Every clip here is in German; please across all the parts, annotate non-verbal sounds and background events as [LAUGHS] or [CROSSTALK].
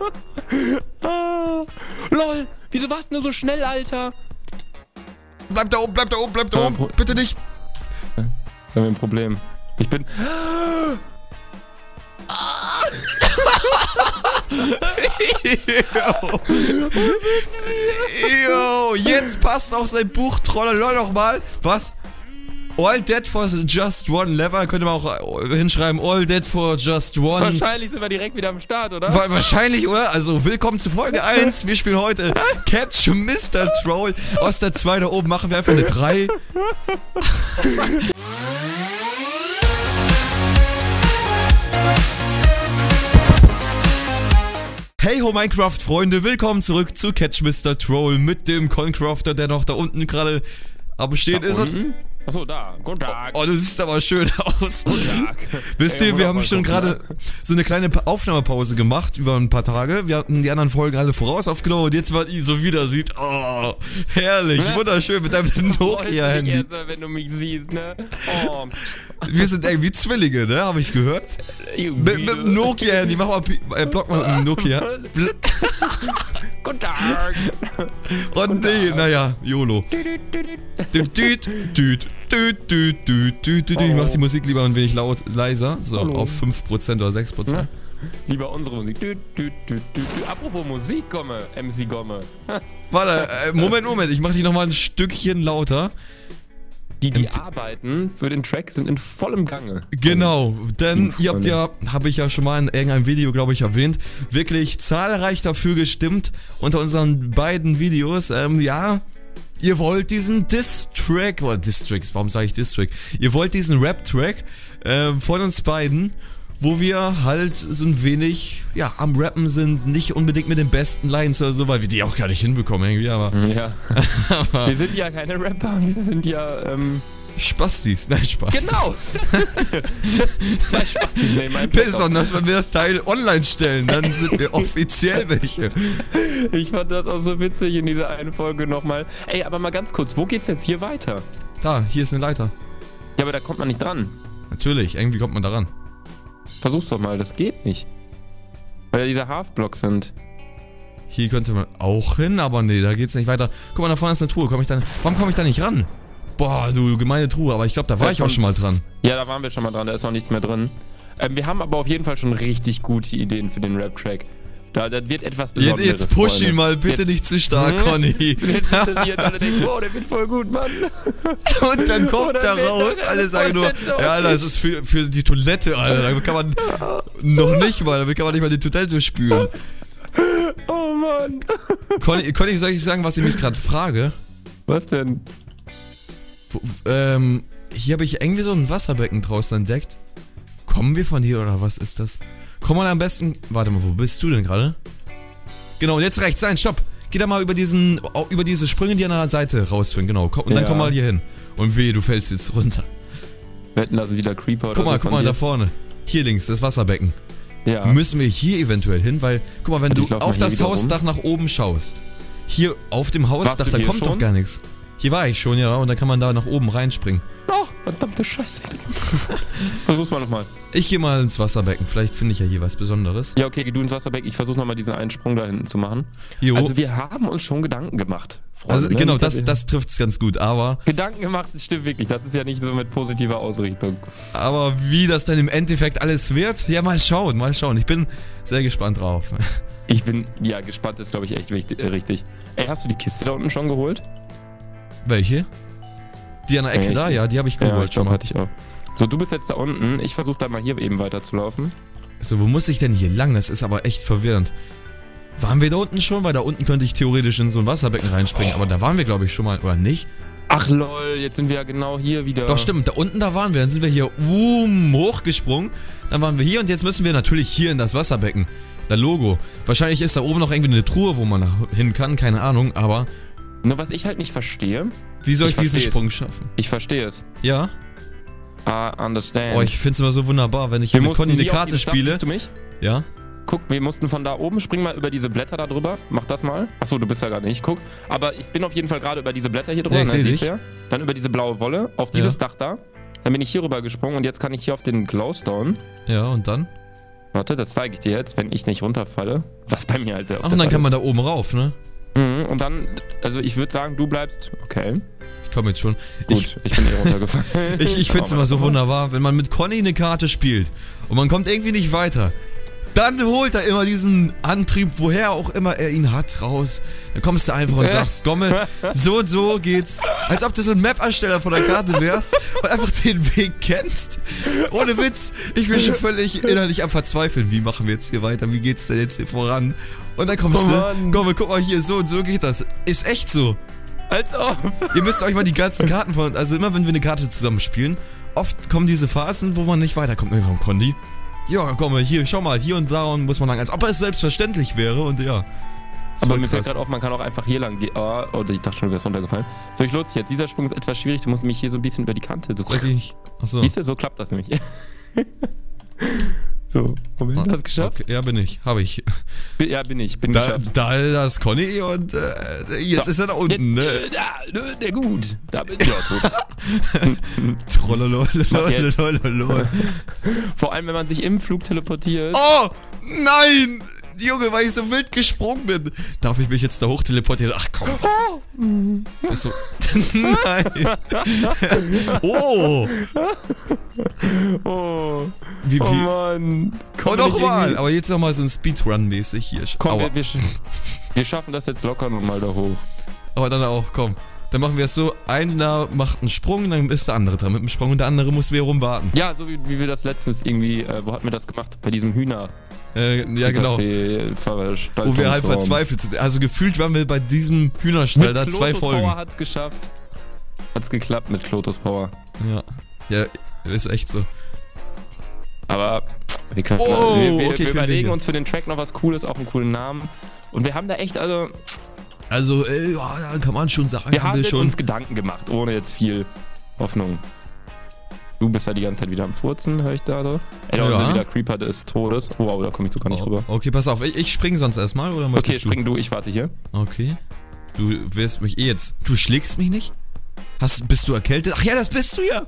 [LAUGHS] ah, lol, wieso warst du nur so schnell, Alter? Bleib da oben, bleib da oben, bleib da oben. Pro- Bitte nicht. Jetzt haben wir ein Problem. Ich bin... [LAUGHS] Yo, jetzt passt auch sein Buch Troller lol nochmal. Was? All dead for just one lever. Könnte man auch äh, hinschreiben. All dead for just one. Wahrscheinlich sind wir direkt wieder am Start, oder? Wa- Wahrscheinlich, oder? Also, willkommen zu Folge [LAUGHS] 1. Wir spielen heute Catch Mr. Troll. Aus der 2 da oben machen wir einfach eine 3. [LAUGHS] Hey ho Minecraft-Freunde, willkommen zurück zu Catch Mr. Troll mit dem Concrafter, der noch da unten gerade am Stehen ist. Und, Unten? Achso, da. Guten Tag. oh, du siehst aber schön aus. Guten Tag. [LAUGHS] Wisst ihr, wir haben schon gerade so eine kleine Pa- Aufnahmepause gemacht über ein paar Tage. Wir hatten die anderen Folgen alle voraus aufgenommen und jetzt, was ihr so wieder sieht, oh, herrlich, Ne? wunderschön mit deinem dich [LAUGHS] Nokia-Handy. mal, wenn du mich siehst, ne? Oh, Wir sind irgendwie Zwillinge, ne, habe ich gehört. you Mit, mit dem Nokia-Handy, mach mal, äh, block mal mit dem Nokia. [LAUGHS] Guten Tag. Oh nee, naja, YOLO. Düt, düt, düt, düt, düt, düt, düt, düt. Ich mach die Musik lieber ein wenig laut, leiser, so Hallo. auf 5% oder 6%. Ne? Lieber unsere Musik. Dü, dü, dü, dü, dü. Apropos Musik, Gomme, MC Gomme. Warte, äh, Moment, Moment, ich mach die nochmal ein Stückchen lauter. Die, die arbeiten für den Track, sind in vollem Gange. Genau, denn ihr habt ja, habe ich ja schon mal in irgendeinem Video, glaube ich, erwähnt, wirklich zahlreich dafür gestimmt unter unseren beiden Videos. Ähm, ja, ihr wollt diesen Diss-Track, oder Diss-Tracks, warum sage ich Diss-Track? Ihr wollt diesen Rap-Track ähm, von uns beiden, wo wir halt so ein wenig, ja, am Rappen sind, nicht unbedingt mit den besten Lines oder so, weil wir die auch gar nicht hinbekommen irgendwie, aber, Ja. [LAUGHS] aber Wir sind ja keine Rapper, wir sind ja, ähm, Spastis, nein, Spaß. genau. Zwei Spastis auf. Besonders, wenn wir das Teil online stellen, dann sind wir offiziell welche. Ich fand das auch so witzig in dieser einen Folge nochmal. Ey, aber mal ganz kurz, wo geht's jetzt hier weiter? Da, hier ist eine Leiter. Ja, aber da kommt man nicht dran. Natürlich, irgendwie kommt man daran. Versuch's doch mal, das geht nicht. Weil ja diese Half-Blocks sind. Hier könnte man auch hin, aber nee, da geht's nicht weiter. Guck mal, da vorne ist eine Truhe. Komm ich da, warum komme ich da nicht ran? Boah, du gemeine Truhe, aber ich glaube, da war Ja, ich auch schon mal dran. Ja, da waren wir schon mal dran, da ist noch nichts mehr drin. Ähm, wir haben aber auf jeden Fall schon richtig gute Ideen für den Rap-Track. Da, das wird etwas Jetzt, Besonderes. jetzt push Freunde. ihn mal, bitte Jetzt- nicht zu stark. [LAUGHS] Conny. Jetzt, jetzt, jetzt alle denken, wow, der wird voll gut, Mann. [LAUGHS] [LAUGHS] Und dann kommt da raus, alle sagen nur, ja, Alter, das ist für, für die Toilette, Alter. Da kann man noch nicht mal, damit kann man nicht mal die Toilette spülen. Oh Mann. Conny, Conny soll ich sagen, was ich mich gerade frage? Was denn? Ähm, hier habe ich irgendwie so ein Wasserbecken draußen entdeckt. Kommen wir von hier oder was ist das? Komm mal am besten. Warte mal, wo bist du denn gerade? Genau, und jetzt rechts. Nein, stopp. Geh da mal über diesen, über diese Sprünge, die an der Seite rausführen. Genau. Komm, und dann Ja. komm mal hier hin. Und weh, du fällst jetzt runter. Wetten, da sind wieder Creeper Guck mal, guck mal da vorne. Hier links, das Wasserbecken. Ja. Müssen wir hier eventuell hin, weil, guck mal, wenn Also du auf das wieder rum. Hausdach nach oben schaust. Hier auf dem Hausdach, da kommt doch schon? gar nichts. Hier war ich schon, ja, und dann kann man da nach oben reinspringen. Oh, verdammte Scheiße. [LAUGHS] Versuch's mal nochmal. Ich gehe mal ins Wasserbecken, vielleicht finde ich ja hier was Besonderes. Ja, okay, geh du ins Wasserbecken. Ich versuche nochmal diesen einen Sprung da hinten zu machen. Jo. Also wir haben uns schon Gedanken gemacht. Freunde, Also genau, das, das trifft es ganz gut. Aber, Gedanken gemacht, stimmt wirklich. Das ist ja nicht so mit positiver Ausrichtung. aber wie das dann im Endeffekt alles wird, ja, mal schauen, mal schauen. Ich bin sehr gespannt drauf. Ich bin, ja, gespannt ist, glaube ich, echt wichtig, äh, richtig. Ey, hast du die Kiste da unten schon geholt? Welche? Die an der Ecke Ja, da, ja, die habe ich ja, geholt ich schon glaube, mal. hatte ich auch. So, du bist jetzt da unten. Ich versuche da mal hier eben weiterzulaufen. So, wo muss ich denn hier lang? Das ist aber echt verwirrend. Waren wir da unten schon? Weil da unten könnte ich theoretisch in so ein Wasserbecken reinspringen. Aber da waren wir, glaube ich, schon mal, oder nicht? Ach lol, jetzt sind wir ja genau hier wieder. Doch, stimmt, da unten, da waren wir. Dann sind wir hier um, hochgesprungen. Dann waren wir hier und jetzt müssen wir natürlich hier in das Wasserbecken. Der Logo. Wahrscheinlich ist da oben noch irgendwie eine Truhe, wo man hin kann, keine Ahnung. Aber Nur was ich halt nicht verstehe, wie soll ich, Ich diesen. Sprung schaffen? ich verstehe es. Ja? I understand. Oh, ich find's immer so wunderbar, wenn ich wir mit Conny eine Karte spiele. du mich? Ja? Guck, wir mussten von da oben, spring mal über diese Blätter da drüber. Mach das mal. Achso, du bist ja gerade nicht, guck. Aber ich bin auf jeden Fall gerade über diese Blätter hier drüber. Ja, ich seh siehst du ja? Dann über diese blaue Wolle, auf dieses Dach da. Dann bin ich hier rüber gesprungen und jetzt kann ich hier auf den Glowstone. Ja, und dann? Warte, das zeige ich dir jetzt, wenn ich nicht runterfalle. Was bei mir halt sehr Ach, und dann kann man da oben rauf, ne? Mhm, und dann, also ich würde sagen, du bleibst. Okay. Ich komme jetzt schon. Gut, Ich, ich, bin eh [LAUGHS] runtergefallen. ich, ich finde es immer so wunderbar, wenn man mit Conny eine Karte spielt und man kommt irgendwie nicht weiter. Dann holt er immer diesen Antrieb, woher auch immer er ihn hat, raus. Dann kommst du einfach und [LAUGHS] sagst, Gomme, so und so geht's. Als ob du so ein Map-Ersteller von der Karte wärst und einfach den Weg kennst. Ohne Witz, ich bin schon völlig innerlich am Verzweifeln. Wie machen wir jetzt hier weiter? Wie geht's denn jetzt hier voran? Und dann kommst Oh du. Gomme, guck mal hier, so und so geht das. Ist echt so. Als ob. Ihr müsst euch mal die ganzen Karten von. Also immer wenn wir eine Karte zusammen spielen, oft kommen diese Phasen, wo man nicht weiterkommt. Dann kommt Condi. Ja, komm mal, hier, schau mal, hier und da und muss man lang, als ob es selbstverständlich wäre und ja. Aber mir fällt krass. gerade auf, man kann auch einfach hier lang gehen. Oh, oh, ich dachte schon, du wärst runtergefallen. So, ich sich jetzt. Dieser Sprung ist etwas schwierig. Du musst mich hier so ein bisschen über die Kante drücken. ich nicht. Achso. Siehst du, so klappt das nämlich. [LAUGHS] so, Moment, hast du geschafft? Okay, ja, bin ich. Habe ich. Ja, bin ich. Bin Da, geschafft. da ist Conny und äh, jetzt So, ist er da unten, ne? äh, Da, der gut. Da bin ich ja [LAUGHS] jetzt. Trollololololololol. [LAUGHS] Vor allem, wenn man sich im Flug teleportiert. Oh, nein! Junge, weil ich so wild gesprungen bin. Darf ich mich jetzt da hoch teleportieren? Ach komm. Das ist so. [LAUGHS] nein. oh. Oh, Wie oh viel? Mann. Komm, Oh, nochmal. Aber jetzt nochmal so ein Speedrun-mäßig hier. Komm, wir, wir, wir schaffen das jetzt locker nochmal da hoch. Aber dann auch, komm. Dann machen wir es so, einer macht einen Sprung, dann ist der andere dran mit dem Sprung und der andere muss wiederum warten. Ja, so wie, wie wir das letztens irgendwie, äh, wo hatten wir das gemacht? Bei diesem Hühner. Äh, ja, genau. Wo wir halt verzweifelt sind. Also gefühlt waren wir bei diesem Hühnerstall da zwei Folgen. Power hat's geschafft. Hat's geklappt mit Klotus Power. Ja. Ja, ist echt so. Aber wir können Oh, wir, wir, okay, wir überlegen wieder. uns für den Track noch was Cooles, auch einen coolen Namen. Und wir haben da echt, also, Also, ja, da kann man schon sagen, wir haben wir mit schon. uns Gedanken gemacht, ohne jetzt viel Hoffnung. Du bist ja die ganze Zeit wieder am Furzen, höre ich da so. Ey, da Ja. wieder Creeper des Todes. Oh, wow, da komme ich sogar nicht Oh, rüber. okay, pass auf, ich, ich spring sonst erstmal oder Okay, möchtest spring du, ich warte hier. du? Okay. Du wirst mich eh jetzt. Du schlägst mich nicht? Hast, bist du erkältet? Ach ja, das bist du ja.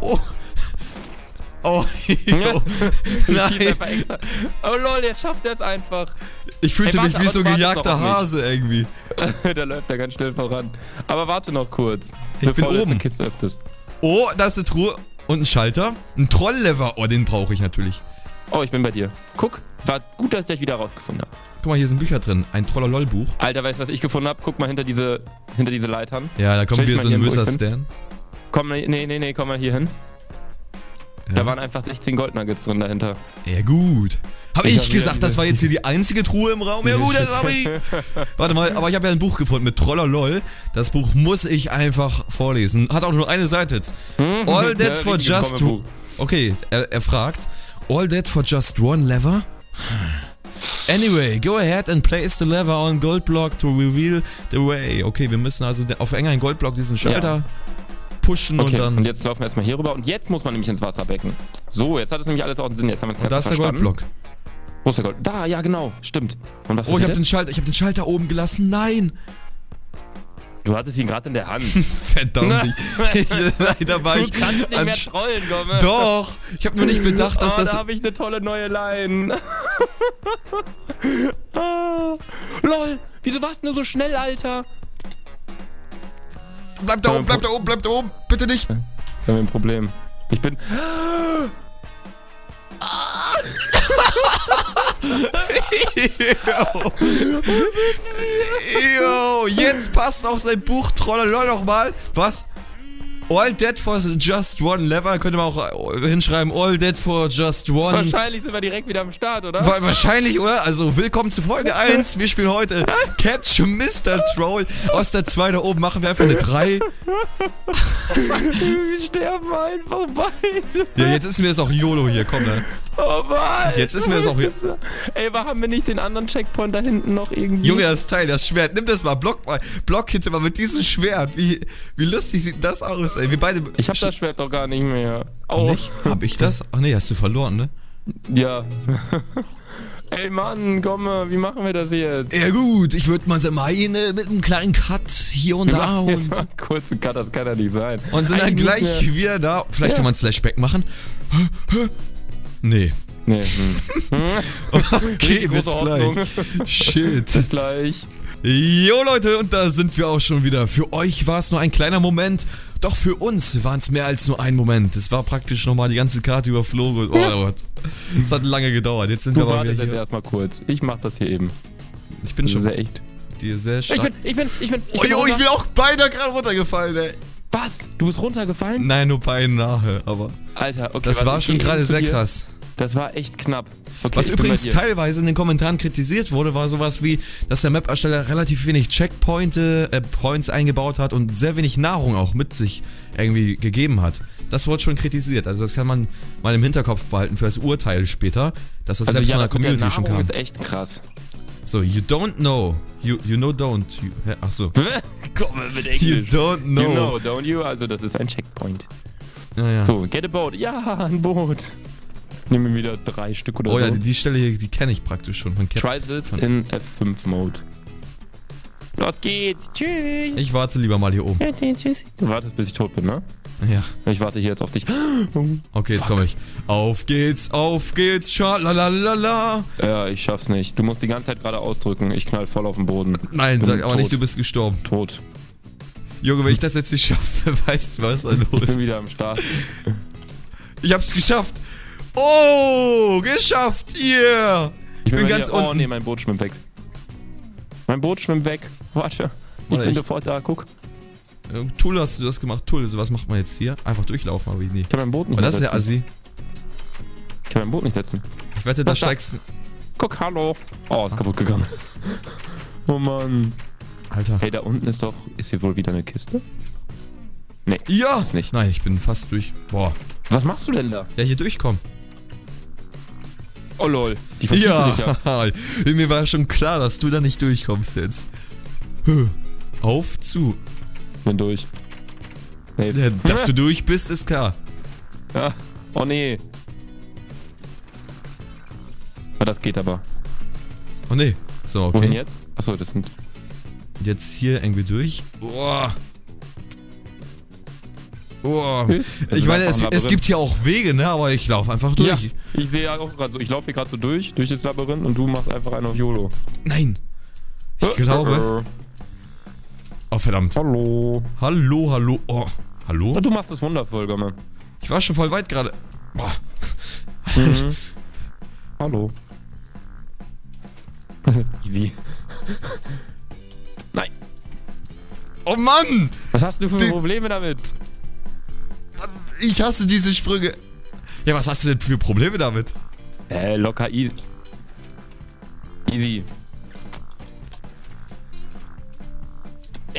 Oh. Oh, [LAUGHS] [LAUGHS] schieß Nein. Oh lol, jetzt schafft er es einfach. ich fühlte Ey, warte, mich wie so du ein gejagter. Hase irgendwie. [LAUGHS] da läuft er ganz schnell voran. Aber warte noch kurz. Ich bin bevor du jetzt oben. Kiste öffnest. Oh, da ist eine Truhe und ein Schalter. Ein Trolllever. Oh, den brauche ich natürlich. Oh, ich bin bei dir. Guck, war gut, dass ich dich wieder rausgefunden habe. Guck mal, hier sind Bücher drin. Ein Trollerloll-Buch. Alter, weißt du, was ich gefunden habe? Guck mal hinter diese, hinter diese Leitern. Ja, da kommt wieder so ein bin. Stern. Komm, nee, nee, nee, komm mal hier hin. Ja. Da waren einfach 16 Goldnuggets drin dahinter. Ja, gut. Habe Ich ich, hab gesagt, das war jetzt hier die einzige Truhe im Raum? Ja, gut, das habe ich. Warte mal, aber ich habe ja ein Buch gefunden mit Trollerloll. Das Buch muss ich einfach vorlesen. Hat auch nur eine Seite. All Der that for riesige just. Okay, er, er fragt. All that for just one lever? Anyway, go ahead and place the lever on gold block to reveal the way. Okay, wir müssen also auf enger Goldblock diesen Schalter pushen Okay, und dann. und jetzt laufen wir erstmal hier rüber und jetzt muss man nämlich ins Wasserbecken. So, jetzt hat es nämlich alles auch einen Sinn. Jetzt haben wir das und da ist der verstanden. Goldblock. Wo ist der Gold? Da, ja, genau. Stimmt. Und was Oh, ich habe den Schalter, ich habe den Schalter oben gelassen. Nein, Du hattest ihn gerade in der Hand. [LAUGHS] verdammt. ich, [LAUGHS] leider war Du ich. kannst nicht mehr trollen, Gomme. Doch, ich habe nur nicht bedacht, dass oh, das. da habe ich eine tolle neue Line. [LAUGHS] ah, lol, wieso warst du nur so schnell, Alter? Bleib da oben, bleib da oben, bleib da oben. Bitte nicht. Da haben wir ein Problem. Ich bin. [LAUGHS] Jo, jetzt passt auch sein Buch Trollerloll nochmal. Was? All dead for just one lever. Könnte man auch äh, hinschreiben. All dead for just one. Wahrscheinlich sind wir direkt wieder am Start, oder? Wa- Wahrscheinlich, oder? Also, willkommen zu Folge [LAUGHS] 1. Wir spielen heute Catch Mr. Troll. Aus der 2 da oben machen wir einfach eine 3. [LAUGHS] Wir sterben einfach beide. Ja, jetzt ist mir das auch YOLO hier, komm, ne? Oh Mann. Jetzt ist mir das auch hier- Ey, warum haben wir nicht den anderen Checkpoint da hinten noch irgendwie? Junge, das Teil, das Schwert, nimm das mal, block mal, block hinter mal mit diesem Schwert. Wie, wie lustig sieht das aus, ey? Wir beide. Ich hab das Schwert doch gar nicht mehr. Oh. Nicht? Hab ich das? Ach nee, hast du verloren, ne? Ja. [LAUGHS] Ey Mann, Gomme, wie machen wir das jetzt? Ja gut, ich würde mal meine mit einem kleinen Cut hier und da [LAUGHS] Ja, und, [LAUGHS] kurzen Cut, das kann ja nicht sein. und sind dann Eigentlich gleich müssen wieder da. Vielleicht Ja. kann man Slashback machen. Nee. Nee. Hm. [LAUGHS] Okay, bis gleich. Shit. Bis gleich. Jo Leute, und da sind wir auch schon wieder. Für euch war es nur ein kleiner Moment, doch für uns waren es mehr als nur ein Moment. Es war praktisch nochmal die ganze Karte überflogen. Oh Gott. Es hat lange gedauert. Jetzt sind Du wir aber wieder jetzt erstmal kurz. Ich mach das hier eben. Ich bin Das ist schon ja echt. dir sehr Ich stark. bin, ich bin, ich bin. Ich Oh, bin jo, ich bin auch beinahe gerade runtergefallen, ey. Was? Du bist runtergefallen? Nein, nur beinahe, aber Alter, okay. das war schon gerade sehr krass. Das war echt knapp. Okay, Was übrigens teilweise in den Kommentaren kritisiert wurde, war sowas wie, dass der Map-Ersteller relativ wenig Checkpointe, äh, Points eingebaut hat und sehr wenig Nahrung auch mit sich irgendwie gegeben hat. Das wurde schon kritisiert. Also das kann man mal im Hinterkopf behalten für das Urteil später, dass das Also selbst ja, von der das mit der Community schon kam. ist echt krass. So, you don't know. You, you know don't. You, hä? ach so. Komm mit You Englisch. don't know. You know, don't you? Also das ist ein Checkpoint. Ja, ja. So, get a boat. Ja, ein Boot. Nehmen wir wieder drei Stück oder Oh so. ja, die, die Stelle hier, die kenne ich praktisch schon von Cap. Try this von- in F5-Mode. Los geht's. Tschüss. Ich warte lieber mal hier oben. Tschüss. Du wartest, bis ich tot bin, ne? Ja. Ich warte hier jetzt auf dich. Okay, jetzt komme ich. Auf geht's, auf geht's, schalalala. Ja, ich schaff's nicht. Du musst die ganze Zeit gerade ausdrücken. Ich knall voll auf den Boden. Nein, sag Bin aber nicht, du bist gestorben. Tot. Junge, wenn ich das jetzt nicht schaffe, [LAUGHS] weißt du, was da Ich los bin wieder am Start. Ich hab's geschafft. Oh, geschafft, yeah. Ich bin bei ganz dir. Oh unten. nee, mein Boot schwimmt weg. Mein Boot schwimmt weg. Warte. Ich Warte, bin ich- sofort da. Guck. Tool hast du das gemacht. Tool, so was macht man jetzt hier? Einfach durchlaufen, aber ich nie. Ich kann mein Boot nicht Aber das ist ja setzen. assi. Ich kann mein Boot nicht setzen. Ich wette, da steigst du... Guck, hallo. Oh, ist kaputt gegangen. [LAUGHS] Oh Mann. Alter. Hey, da unten ist doch. Ist hier wohl wieder eine Kiste? Nee. Ja! Ist nicht. Nein, ich bin fast durch. Boah. Was machst du denn da? Ja, hier durchkommen. Oh lol. Die vertiefen sich ja. Ja, [LAUGHS] mir war schon klar, dass du da nicht durchkommst jetzt. Auf zu. Bin durch. Nee. Ja, Dass du [LAUGHS] durch bist, ist klar. Ja. Oh nee. Oh, das geht aber. Oh nee. So, okay. Wohin jetzt? Achso, das sind. Jetzt hier irgendwie durch. Boah. Boah. Das Ich meine, es, es gibt hier auch Wege, ne? Aber ich laufe einfach durch. Ja, ich sehe ja auch gerade so. Ich laufe hier gerade so durch, durch das Labyrinth und du machst einfach einen auf YOLO. Nein. Ich glaube. Oh, verdammt. Hallo. Hallo, hallo. Oh. Hallo? Und du machst es wundervoll, Gamme. Ich war schon voll weit gerade. Boah. Mhm. [LAUGHS] Hallo. [LAUGHS] Easy. Nein. Oh Mann! Was hast du für Die- Probleme damit? Ich hasse diese Sprünge. Ja, was hast du denn für Probleme damit? Äh, locker easy. Easy.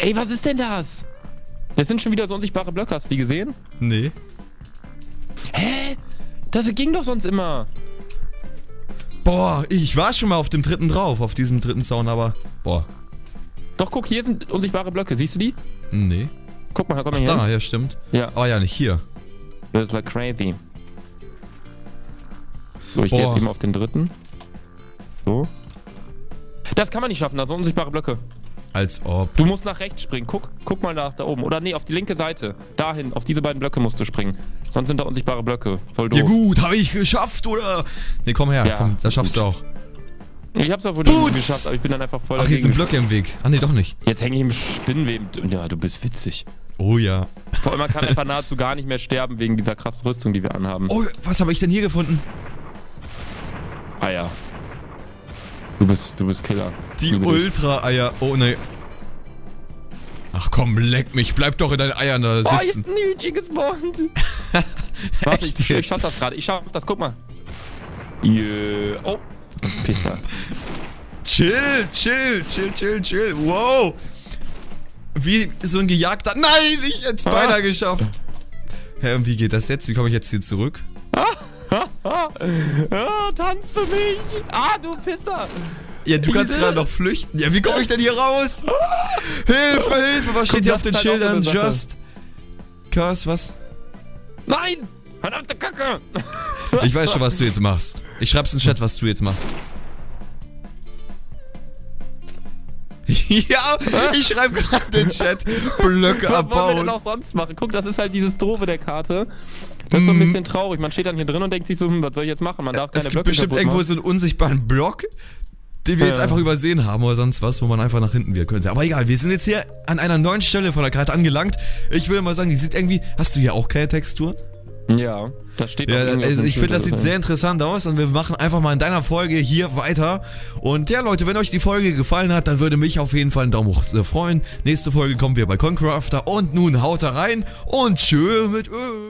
Ey, was ist denn das? Das sind schon wieder so unsichtbare Blöcke, hast du die gesehen? Nee. Hä? Das ging doch sonst immer. Boah, ich war schon mal auf dem dritten drauf, auf diesem dritten Zaun, aber. Boah. Doch, guck, hier sind unsichtbare Blöcke. Siehst du die? Nee. Guck mal, komm mal Ach hier. da, hin. ja, stimmt. Ja, Oh ja, nicht hier. das war crazy. So, ich gehe Boah. jetzt eben auf den dritten. So. Das kann man nicht schaffen, da sind unsichtbare Blöcke. Als ob. Du musst nach rechts springen. Guck, guck mal nach da oben. Oder nee, auf die linke Seite. Dahin, auf diese beiden Blöcke musst du springen. Sonst sind da unsichtbare Blöcke. Voll doof. Ja gut, habe ich geschafft, oder? Nee, komm her, Ja, komm, das schaffst gut. du auch. Ich hab's auch wohl Putz! geschafft, aber ich bin dann einfach voll Ach, hier sind. Blöcke im Weg. Ah, nee, doch nicht. Jetzt hänge ich im Spinnenweben. Ja, du bist witzig. Oh ja. Vor allem, man kann einfach nahezu gar nicht mehr sterben wegen dieser krassen Rüstung, die wir anhaben. Oh, was habe ich denn hier gefunden? Ah ja. Du bist, du bist Killer. Die. Ultra-Eier. Oh, nee. Ach komm, leck mich. Bleib doch in deinen Eiern da Oh, jetzt sitzen. ein Hühnchen gespawnt. [LAUGHS] Warte, ich, ich jetzt? schaff das gerade. Ich schaff das, guck mal. Yeah. Oh. Pisser. Chill, chill, chill, chill, chill. Wow. Wie so ein gejagter. Nein, ich hätte es Ah. beinahe geschafft. Hä, und wie geht das jetzt? Wie komme ich jetzt hier zurück? Ah, [LAUGHS] [LAUGHS] tanz für mich. Ah, du Pisser. Ja, du kannst gerade noch flüchten. Ja, wie komme ich denn hier raus? [LAUGHS] Hilfe, Hilfe. Was steht hier auf den halt Schildern? Just. Curse, was? Nein. Verdammte Kacke. Ich weiß schon, was du jetzt machst. Ich schreib's in den Chat, was du jetzt machst. [LAUGHS] ja, ich schreibe gerade den Chat, Blöcke Was wollen wir denn abbauen. auch sonst machen? Guck, das ist halt dieses Doofe der Karte. Das ist so ein bisschen traurig. Man steht dann hier drin und denkt sich so, hm, was soll ich jetzt machen? Man darf Es keine gibt Blöcke bestimmt irgendwo machen. so einen unsichtbaren Block, den wir jetzt Ja. einfach übersehen haben oder sonst was, wo man einfach nach hinten gehen könnte. Aber egal, wir sind jetzt hier an einer neuen Stelle von der Karte angelangt. Ich würde mal sagen, die sieht irgendwie. Hast du hier auch keine Textur? Ja, das steht Ja, also ich finde, das sieht sehr interessant aus und wir machen einfach mal in deiner Folge hier weiter. Und ja, Leute, wenn euch die Folge gefallen hat, dann würde mich auf jeden Fall ein Daumen hoch freuen. Nächste Folge kommen wir bei Concrafter und nun haut da rein und tschö mit Ö.